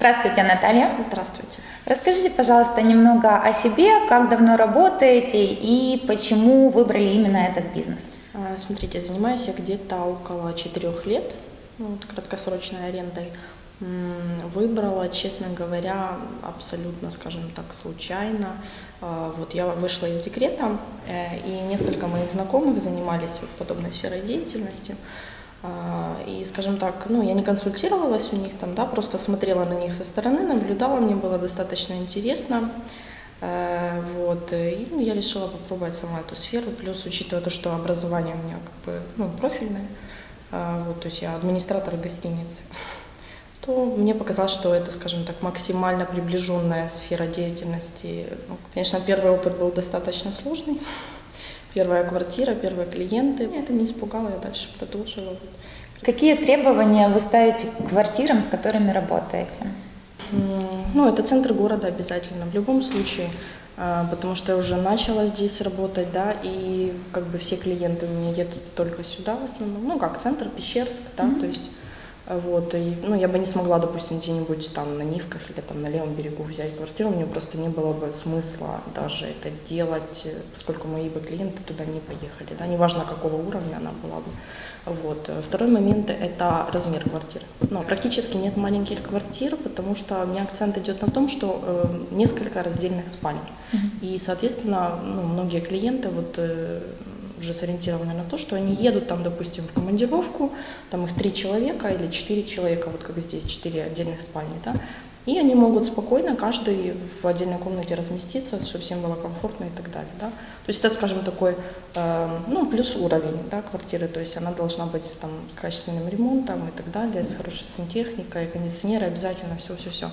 Здравствуйте, Наталья. Здравствуйте. Расскажите, пожалуйста, немного о себе, как давно работаете и почему выбрали именно этот бизнес. А, смотрите, занимаюсь я где-то около четырех лет, ну, вот, краткосрочной арендой. Выбрала, честно говоря, абсолютно, скажем так, случайно. А, вот я вышла из декрета, э, и несколько моих знакомых занимались вот подобной сферой деятельности. А, и, скажем так, ну, я не консультировалась у них там, да, просто смотрела на них со стороны, наблюдала, мне было достаточно интересно. Э, вот, и ну, я решила попробовать сама эту сферу, плюс учитывая то, что образование у меня как бы, ну, профильное, э, вот, то есть я администратор гостиницы, то мне показалось, что это, скажем так, максимально приближенная сфера деятельности. Ну, конечно, первый опыт был достаточно сложный, первая квартира, первые клиенты. Меня это не испугало, я дальше продолжила. Какие требования вы ставите к квартирам, с которыми работаете? Ну, это центр города обязательно, в любом случае, а, потому что я уже начала здесь работать, да, и как бы все клиенты у меня едут только сюда в основном, ну, как центр Пещерск, да, mm-hmm. то есть вот, и, ну, я бы не смогла, допустим, где-нибудь там на Нивках или там на левом берегу взять квартиру, мне просто не было бы смысла даже это делать, поскольку мои бы клиенты туда не поехали, да, неважно какого уровня она была бы. Вот. Второй момент – это размер квартиры. Но практически нет маленьких квартир, потому что у меня акцент идет на том, что э, несколько раздельных спален. Mm-hmm. И, соответственно, ну, многие клиенты вот, э, уже сориентированы на то, что они едут там, допустим, в командировку, там их три человека или четыре человека, вот как здесь, четыре отдельных спальни, да, и они могут спокойно, каждый в отдельной комнате разместиться, чтобы всем было комфортно и так далее. Да? То есть это, скажем, такой, э, ну, плюс уровень да, квартиры, то есть она должна быть там, с качественным ремонтом и так далее, с хорошей сантехникой, кондиционеры обязательно, все-все-все.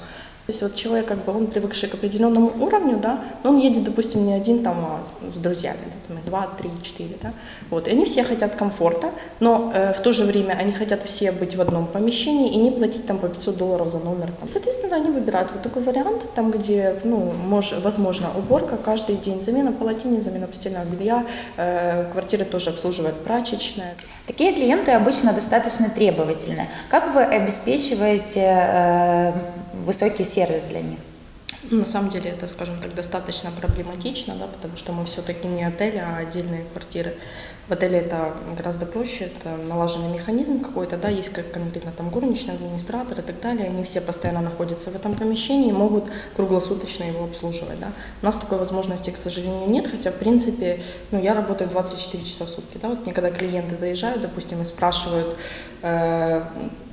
То есть вот человек, как бы, он привыкший к определенному уровню, да, но он едет, допустим, не один там, а с друзьями, да, там, два, три, четыре, да, вот, и они все хотят комфорта, но э, в то же время они хотят все быть в одном помещении и не платить там по 500 долларов за номер. Там. Соответственно, они выбирают вот такой вариант, там, где, ну, мож, возможно, уборка каждый день, замена полотенец, замена постельного белья, э, квартиры тоже обслуживают прачечная. Такие клиенты обычно достаточно требовательны. Как вы обеспечиваете э, высокий сервис для них? На самом деле это, скажем так, достаточно проблематично, да, потому что мы все-таки не отель, а отдельные квартиры. В отеле это гораздо проще, это налаженный механизм какой-то, да, есть как конкретно там горничный, администратор и так далее, они все постоянно находятся в этом помещении и могут круглосуточно его обслуживать, да. У нас такой возможности, к сожалению, нет, хотя, в принципе, ну, я работаю 24 часа в сутки, да, вот мне когда клиенты заезжают, допустим, и спрашивают, э,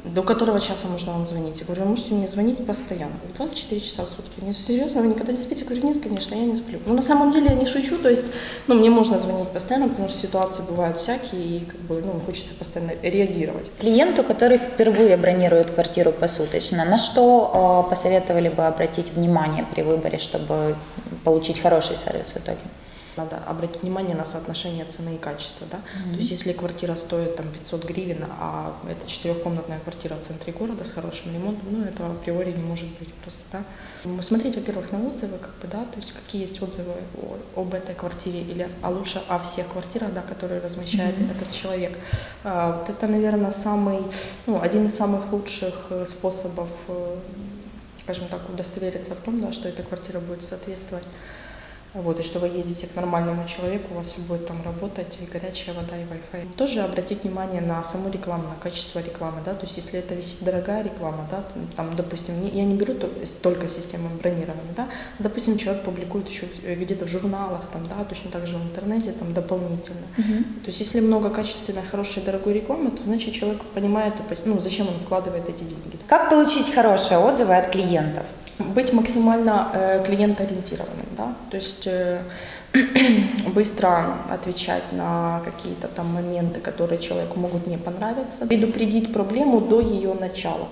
до которого часа можно вам звонить? Я говорю, вы можете мне звонить постоянно. 24 часа в сутки. Не серьезно, вы никогда не спите? Я говорю, нет, конечно, я не сплю. Но на самом деле я не шучу, то есть, ну, мне можно звонить постоянно, потому что ситуации бывают всякие, и как бы, ну, хочется постоянно реагировать. Клиенту, который впервые бронирует квартиру посуточно, на что э, посоветовали бы обратить внимание при выборе, чтобы получить хороший сервис в итоге? Надо обратить внимание на соотношение цены и качества. Да? Mm-hmm. То есть если квартира стоит там, 500 гривен, а это четырехкомнатная квартира в центре города с хорошим ремонтом, ну этого априори не может быть просто. Да? Смотреть, во-первых, на отзывы, как бы, да, то есть какие есть отзывы о, об этой квартире или а лучше о всех квартирах, да, которые размещает mm-hmm. этот человек. А, вот это, наверное, самый, ну, один из самых лучших э, способов, э, скажем так, удостовериться в том, да, что эта квартира будет соответствовать вот, и что вы едете к нормальному человеку, у вас все будет там работать, и горячая вода, и Wi-Fi. Тоже обратить внимание на саму рекламу, на качество рекламы, да, то есть если это висит дорогая реклама, да, там, допустим, я не беру только систему бронирования, да, допустим, человек публикует еще где-то в журналах, там, да, точно так же в интернете, там, дополнительно. Uh-huh. То есть если много качественной, хорошей, дорогой рекламы, то значит человек понимает, ну, зачем он вкладывает эти деньги. Как получить хорошие отзывы от клиентов? быть максимально э, клиентоориентированным, да, то есть э, быстро отвечать на какие-то там моменты, которые человеку могут не понравиться, предупредить проблему до ее начала.